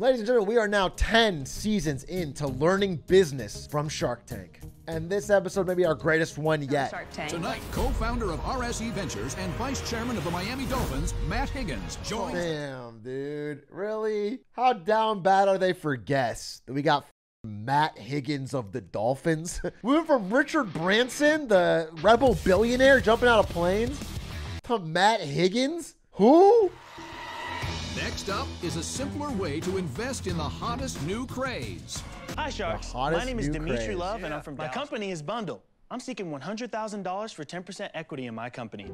Ladies and gentlemen, we are now 10 seasons into learning business from Shark Tank. And this episode may be our greatest one yet. Shark Tank. Tonight, co-founder of RSE Ventures and vice chairman of the Miami Dolphins, Matt Higgins, joins Damn, dude. Really? How down bad are they for guests? That we got Matt Higgins of the Dolphins. we went from Richard Branson, the rebel billionaire jumping out of planes, to Matt Higgins? Who? Next up is a simpler way to invest in the hottest new craze. Hi, Sharks. My name is Dimitri craze. Love, and I'm from. My company is Bundle. I'm seeking $100,000 for 10% equity in my company.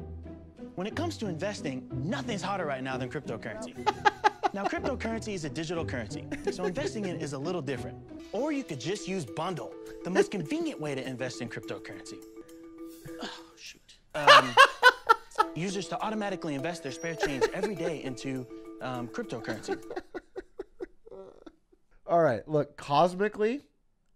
When it comes to investing, nothing's hotter right now than cryptocurrency. now, cryptocurrency is a digital currency, so investing in it is a little different. Or you could just use Bundle, the most convenient way to invest in cryptocurrency. Oh, shoot. Um, users to automatically invest their spare change every day into um, cryptocurrency. All right, look, cosmically,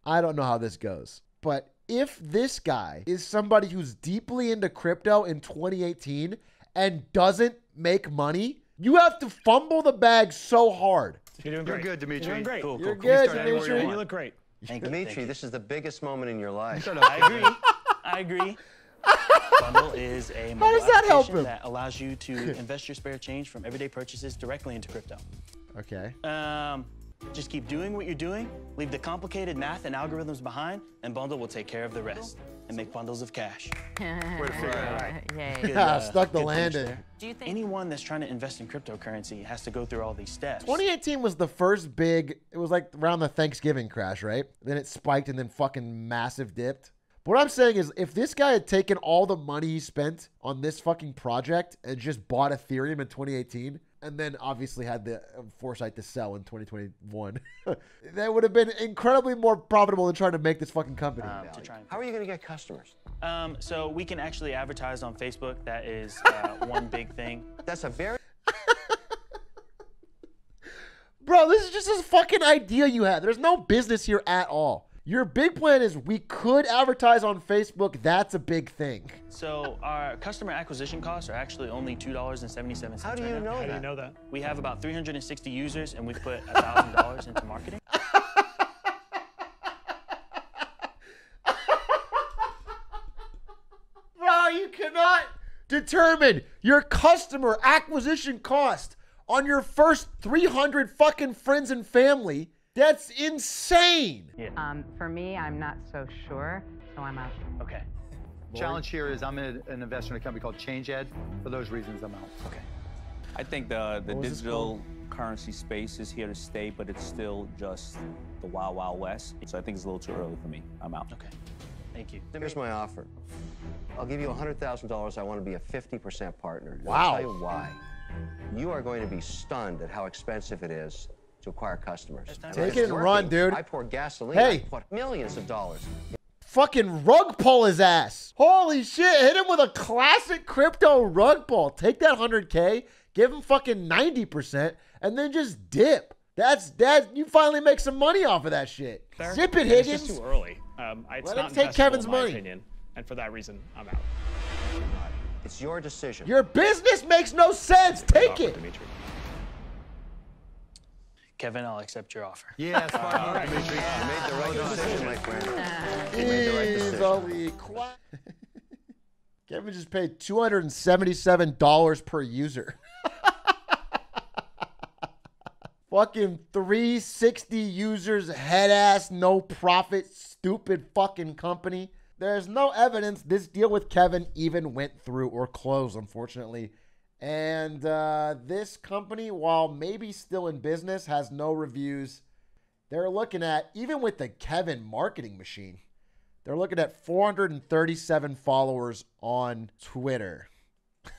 I don't know how this goes. But if this guy is somebody who's deeply into crypto in 2018 and doesn't make money, you have to fumble the bag so hard. You're doing You're great. good, Dimitri. You're doing great. Cool, You're cool, good, cool. Dimitri. You look great. Thank you, Dimitri, thank you. this is the biggest moment in your life. I agree. I agree. Bundle is a mobile does that help application him? that allows you to invest your spare change from everyday purchases directly into crypto. Okay. Um, just keep doing what you're doing, leave the complicated math and algorithms behind, and Bundle will take care of the rest and make bundles of cash. Way to figure it out. Yay. Good, Ah, stuck the good finish landing. there. Do you think Anyone that's trying to invest in cryptocurrency has to go through all these steps. 2018 was the first big, it was like around the Thanksgiving crash, right? Then it spiked and then fucking massive dipped. But what I'm saying is, if this guy had taken all the money he spent on this fucking project and just bought Ethereum in 2018, and then obviously had the uh, foresight to sell in 2021, that would have been incredibly more profitable than trying to make this fucking company. um, to try and How are you going to get customers? um, so we can actually advertise on Facebook. That is uh, one big thing. That's a very Bro, this is just this fucking idea you had. There's no business here at all. Your big plan is we could advertise on Facebook. That's a big thing. So our customer acquisition costs are actually only two dollars and seventy-seven cents. How do you now. know How do that? you know that? We have about 360 users, and we've put thousand dollars into marketing. Bro, you cannot determine your customer acquisition cost on your first 300 fucking friends and family. That's insane. um, for me, I'm not so sure, so I'm out. Okay. challenge here is I'm an, an investor in a company called ChangeEd. For those reasons, I'm out. Okay. I think the, the What was this digital currency space is here to stay, but it's still just the wild, wild west. So I think it's a little too early for me. I'm out. Okay. Thank you. Here's my offer. I'll give you $100,000. I want to be a 50% partner. And Wow. I'll tell you why. You are going to be stunned at how expensive it is to acquire customers. Take it and working. run, dude. I pour gasoline. Hey. I put millions of dollars. Fucking rug pull his ass. Holy shit. Hit him with a classic crypto rug pull. Take that 100K, give him fucking 90%, and then just dip. That's that. You finally make some money off of that shit. Fair. Zip it, Yeah, It's just too early. Um, it's Let him take Kevin's in my money. opinion, and for that reason, I'm out. It's your decision. Your business makes no sense. Take it. Dimitri. Kevin, I'll accept your offer. Yes, fine, Dimitri. You made the right decision, my friend. You made the right decision. Easily cla- Kevin just paid two hundred and seventy-seven dollars per user. fucking three sixty users, head ass, no profit, stupid fucking company. There's no evidence this deal with Kevin even went through or closed, unfortunately. And uh, this company, while maybe still in business, has no reviews. They're looking at, even with the Kevin marketing machine, they're looking at 437 followers on Twitter.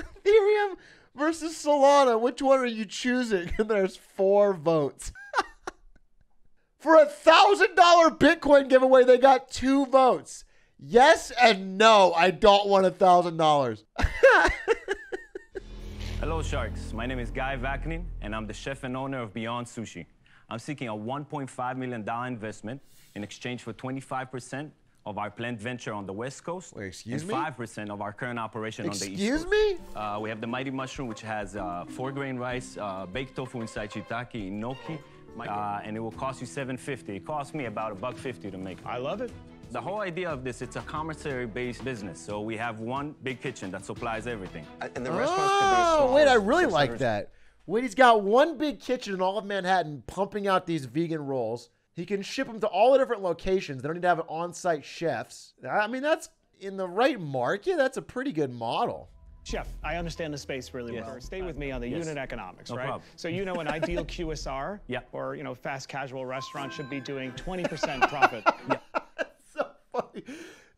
Ethereum versus Solana. Which one are you choosing? And there's four votes. For a thousand dollar Bitcoin giveaway, they got two votes. Yes and no. I don't want a thousand dollars. Hello, Sharks. My name is Guy Vaknin, and I'm the chef and owner of Beyond Sushi. I'm seeking a $1.5 million investment in exchange for 25% of our plant venture on the West Coast. Wait, excuse and me? 5% of our current operation on the East Coast. Excuse Coast. me? Uh, we have the Mighty Mushroom, which has uh, four grain rice, uh, baked tofu inside shiitake, gnocchi, uh, and it will cost you 750. It cost me about a buck 50 to make. I love it. The whole idea of this, it's a commissary-based business. So we have one big kitchen that supplies everything. Uh, And the restaurants could be as Oh, wait, I really like that. When he's got one big kitchen in all of Manhattan pumping out these vegan rolls, he can ship them to all the different locations. They don't need to have on-site chefs. I mean, that's in the right market. That's a pretty good model. Chef, I understand the space really Yes. well. Stay with me on the Yes. unit economics, No right? problem. So you know an ideal QSR Yeah. or you know fast casual restaurant should be doing 20% profit. so funny.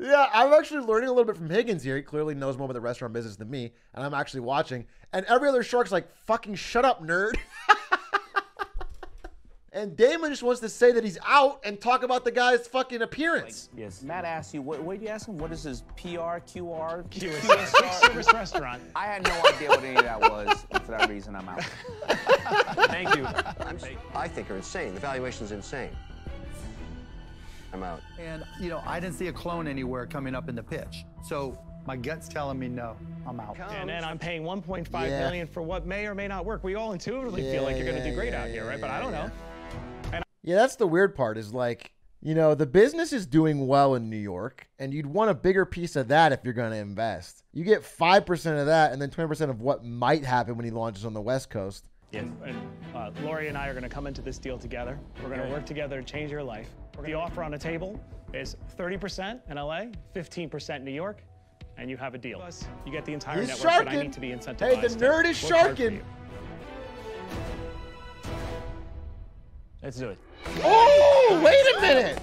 Yeah, I'm actually learning a little bit from Higgins here. He clearly knows more about the restaurant business than me, and I'm actually watching. And every other shark's like, "Fucking shut up, nerd." and Daymond just wants to say that he's out and talk about the guy's fucking appearance. Yes. Matt asked you, what, what did you ask him? What is his PR, QR? QSR, quick service restaurant. I had no idea what any of that was, for that reason, I'm out. Thank you. I think are insane. The valuation's insane. I'm out. And, you know, I didn't see a clone anywhere coming up in the pitch. So my gut's telling me no, I'm out. And then I'm paying 1.5 million Yeah. for what may or may not work. We all intuitively feel like you're going to do great yeah, out here, right? But I don't yeah, know. Yeah, that's the weird part is like, you know, the business is doing well in New York, and you'd want a bigger piece of that if you're going to invest. You get 5% of that, and then 20% of what might happen when he launches on the West Coast. And uh, Lori and I are going to come into this deal together. We're going to work together to change your life. The offer on the table is 30% in LA, 15% in New York, and you have a deal. You get the entire He's network, but I need to be incentivized. Hey, the nerd is sharking. Let's do it. Oh, wait a minute.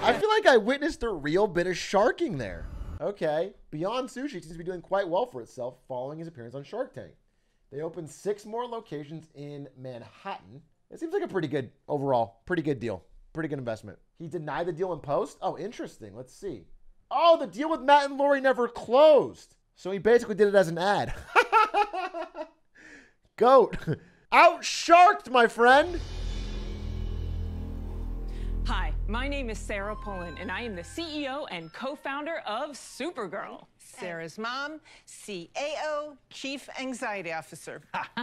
I feel like I witnessed a real bit of sharking there. Okay. Beyond Sushi seems to be doing quite well for itself following his appearance on Shark Tank. They opened six more locations in Manhattan. It seems like a pretty good overall, pretty good deal. Pretty good investment. He denied the deal in post? Oh, interesting. Let's see. Oh, the deal with Matt and Lori never closed. So he basically did it as an ad. Goat. Outsharked, my friend. My name is Sarah Polon, and I am the CEO and co founder of Souper Girl. Sarah's mom, CAO, Chief Anxiety Officer.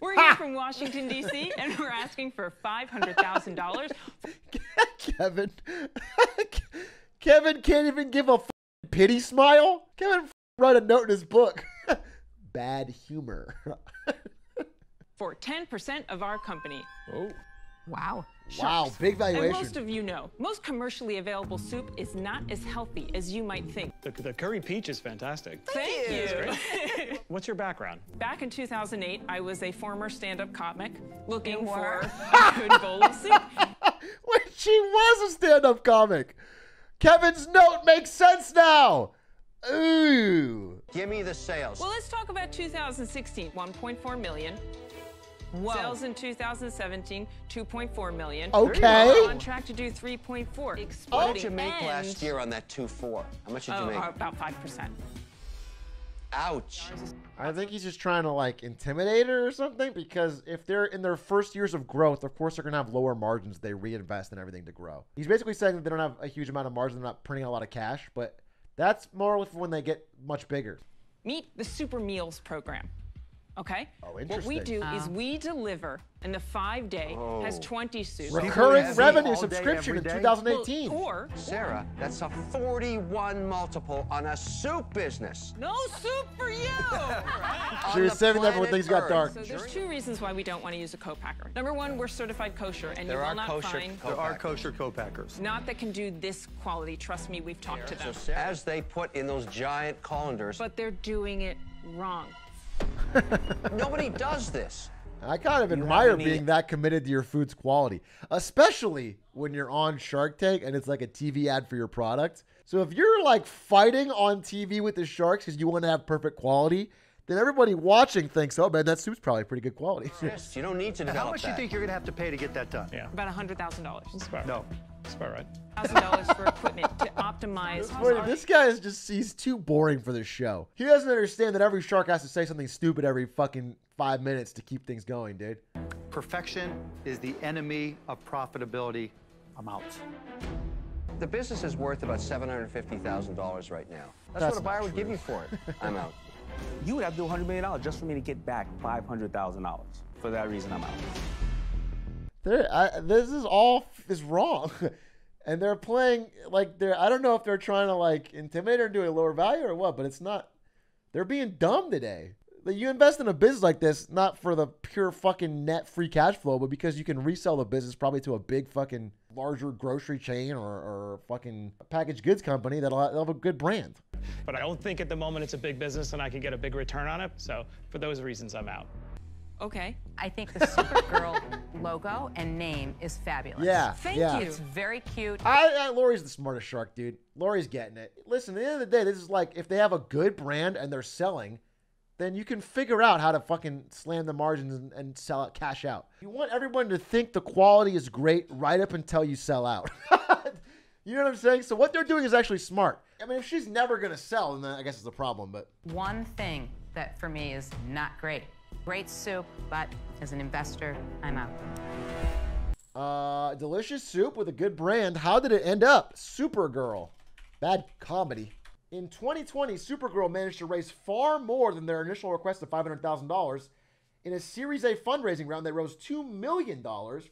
We're here from Washington, D.C., and we're asking for $500,000. Kevin. Kevin can't even give a f- pity smile. Kevin wrote a note in his book. Bad humor. for 10% of our company. Oh. Wow. Wow, big valuation. And most of you know, most commercially available soup is not as healthy as you might think. The, the curry peach is fantastic. Thank you. What's your background? Back in 2008, I was a former stand-up comic looking You for a good bowl of soup. when she was a stand-up comic. Kevin's note makes sense now. Ooh. Give me the sales. Well, let's talk about 2016, 1.4 million. Sales in 2017, 2.4 million. Okay. We're on track to do 3.4. What Exploding. did you make and- last year on that 2-4? How much did Oh, you make? about 5%. Ouch. I think he's just trying to like intimidate her or something because if they're in their first years of growth, of course they're gonna have lower margins. They reinvest in everything to grow. He's basically saying that they don't have a huge amount of margin, they're not printing a lot of cash, but that's more for when they get much bigger. Meet the Super Meals program. Okay? Oh, What we interesting. do is ah. we deliver, and the five day has Oh. 20 soups. Recurring People revenue day, subscription in 2018. Well, or Sarah, that's a 41 multiple on a soup business. no soup for you. She was saving that for when planet things got dark. So there's two reasons why we don't want to use a co-packer. Number one, we're certified kosher, and There you will are not kosher find There are kosher co-packers. not that can do this quality. Trust me, we've talked to them. As they put in those giant colanders, But they're doing it wrong. nobody does this. I kind of You admire any- being that committed to your food's quality, especially when you're on Shark Tank and it's like a TV ad for your product. So if you're like fighting on TV with the sharks because you want to have perfect quality, then everybody watching thinks, "Oh man, that soup's probably pretty good quality." Yes, you don't need to know. How much do you think you're going to have to pay to get that done? Yeah. About $100,000. That's about, No. That's about right. $1,000 for equipment to optimize. Wait, this guy is just he's too boring for this show. He doesn't understand that every shark has to say something stupid every fucking five minutes to keep things going, dude. Perfection is the enemy of profitability. I'm out. The business is worth about $750,000 right now. That's, That's what a buyer would give you for it. I'm out. You would have to do $100 million just for me to get back $500,000. For that reason, I'm out. They're, I, this is all is wrong, and they're playing like they're. I don't know if they're trying to like intimidate or do a lower value or what, but it's not. They're being dumb today. You invest in a business like this not for the pure fucking net free cash flow, but because you can resell the business probably to a big fucking larger grocery chain or, or fucking packaged goods company that'll that'll have a good brand. But I don't think at the moment it's a big business and I can get a big return on it. So for those reasons, I'm out. Okay. I think the Souper Girl logo and name is fabulous. Yeah, Thank yeah. you. It's very cute. I, I Lori's the smartest shark, dude. Lori's getting it. Listen, at the end of the day, this is like if they have a good brand and they're selling, then you can figure out how to fucking slam the margins and, and sell out, cash out. You want everyone to think the quality is great right up until you sell out. you know what I'm saying? So what they're doing is actually smart. I mean, if she's never gonna sell, then I guess it's a problem. But One thing that for me is not great. Great soup, but as an investor, I'm out. uh, delicious soup with a good brand. How did it end up? Souper Girl, bad comedy. In 2020, Souper Girl managed to raise far more than their initial request of $500,000. In a Series A fundraising round, they rose $2 million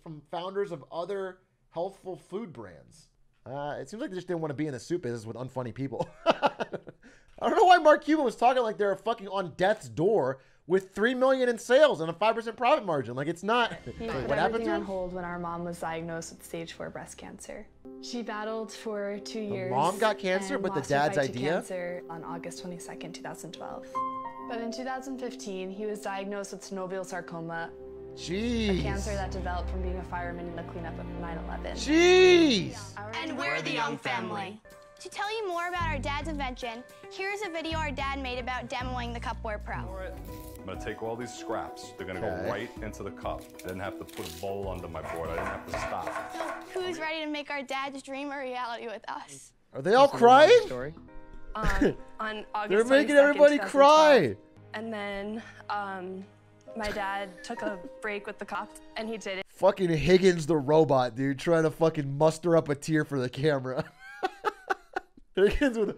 from founders of other healthful food brands. Uh, it seems like they just didn't want to be in the soup business with unfunny people. I don't know why Mark Cuban was talking like they're fucking on death's door with three million in sales and a five percent profit margin. Like it's not. He Wait, put what happened everything on hold when our mom was diagnosed with stage four breast cancer. She battled for two years. mom got cancer, but the lost her dad's to idea? Cancer on August 22nd, 2012. But in 2015, he was diagnosed with synovial sarcoma, Jeez. a cancer that developed from being a fireman in the cleanup of 9/11. Jeez. And we're the Young Family. To tell you more about our dad's invention, here's a video our dad made about demoing the Cupboard Pro. I'm gonna take all these scraps. They're gonna Okay. go right into the cup. I didn't have to put a bowl under my board. I didn't have to stop. So Who's ready to make our dad's dream a reality with us? Are they all crying? Um, on August They're making everybody cry. And then um, my dad took a break with the cops, and he did it. Fucking Higgins the robot, dude, trying to fucking muster up a tear for the camera. Higgins with a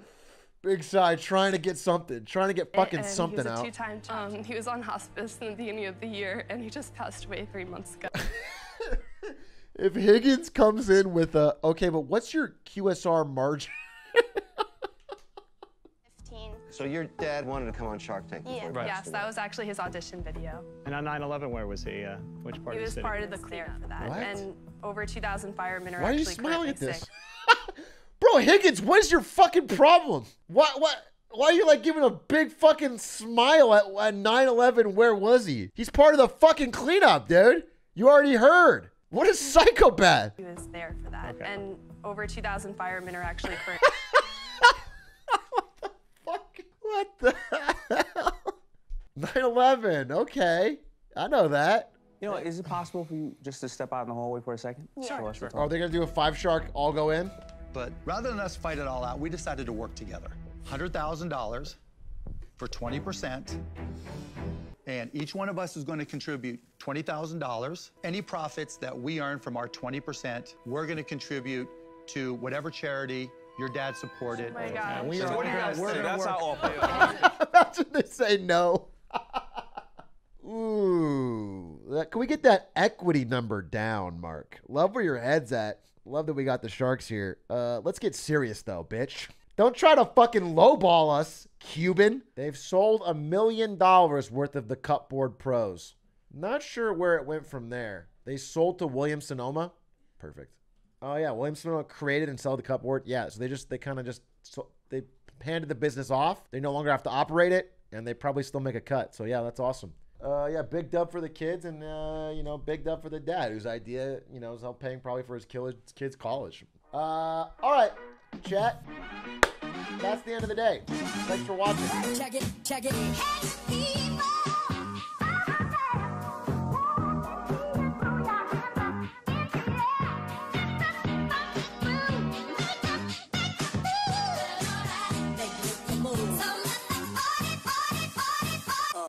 big sigh, trying to get something, trying to get fucking and something he was a out. two-time um, he was on hospice in the beginning of the year, and he just passed away three months ago. If Higgins comes in with a okay, but what's your QSR margin? So your dad wanted to come on Shark Tank before he Right. Yes, that was actually his audition video. And on 9/11, where was he? Uh, which part He of the was city? part of the cleanup for that, What? and over 2,000 firemen are Why are you actually smiling currently at this? sick. Bro, Higgins, what is your fucking problem? What what why are you like giving a big fucking smile at, at 9-11? Where was he? He's part of the fucking cleanup, dude. You already heard. What a psychopath. He was there for that, and over 2,000 firemen are actually currently. What the hell? 9-11, okay. I know that. You know, is it possible for you just to step out in the hallway for a second? Sure. Sure. Are oh, they gonna do a five shark all go in? But rather than us fight it all out, we decided to work together. $100,000 for 20%. And each one of us is going to contribute $20,000. Any profits that we earn from our 20%, we're going to contribute to whatever charity your dad supported. Oh my gosh. we So are what do you we're think? gonna That's work- our offer. Imagine they say no. Ooh. Can we get that equity number down, Mark? Love where your head's at. Love that we got the Sharks here. Uh, let's get serious though, bitch. Don't try to fucking lowball us, Cuban. They've sold a million dollars worth of the Cupboard Pros. Not sure where it went from there. They sold to William Sonoma. Perfect. Oh yeah, William Sonoma created and sold the Cupboard. Yeah, so they just they kind of just so they handed the business off. They no longer have to operate it, and they probably still make a cut. So yeah, that's awesome. Uh, yeah, big dub for the kids, and uh, you know, big dub for the dad, whose idea, you know, is help paying probably for his kids' college. Uh, all right, chat. That's the end of the day. Thanks for watching. Check it, check it.